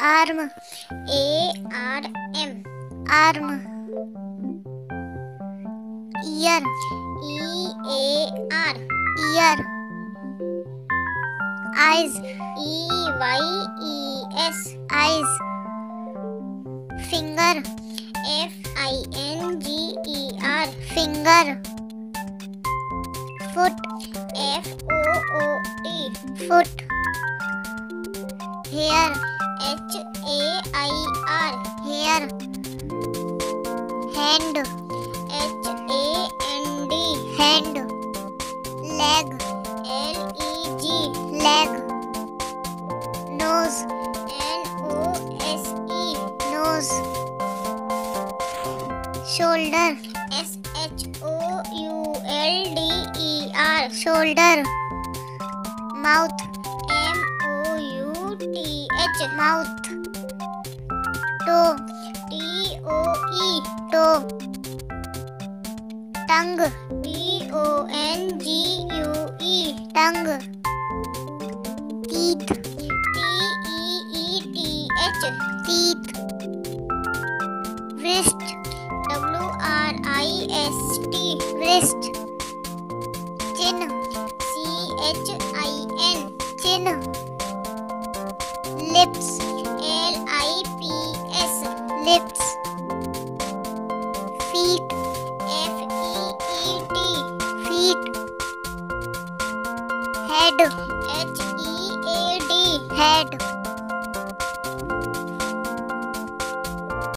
arm A R M arm ear E A R ear eyes E Y E S eyes finger F I N G E R finger foot F O O T foot hair H A I R hair. Hand. H A N D. Hand. Leg. L E G. Leg. Nose. N O S E. Nose. Shoulder. S H O U L D E R. Shoulder. Mouth U T H mouth toe T O E toe tongue T O N G U E tongue teeth T E E T H teeth wrist W R I S T wrist chin C H I N chin lips. L I P S. Lips. Feet. F E E T. Feet. Head. H E A D. Head